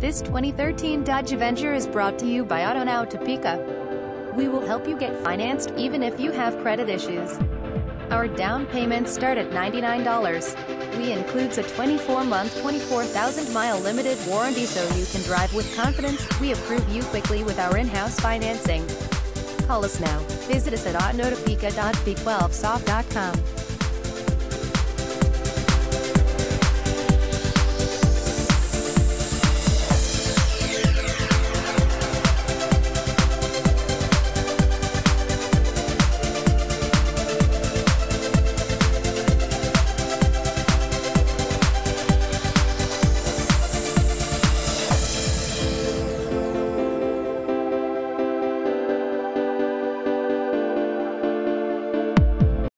This 2013 Dodge Avenger is brought to you by AutoNow Topeka. We will help you get financed, even if you have credit issues. Our down payments start at $99. We includes a 24-month, 24,000-mile limited warranty so you can drive with confidence. We approve you quickly with our in-house financing. Call us now. Visit us at autonowtopeka.v12soft.com.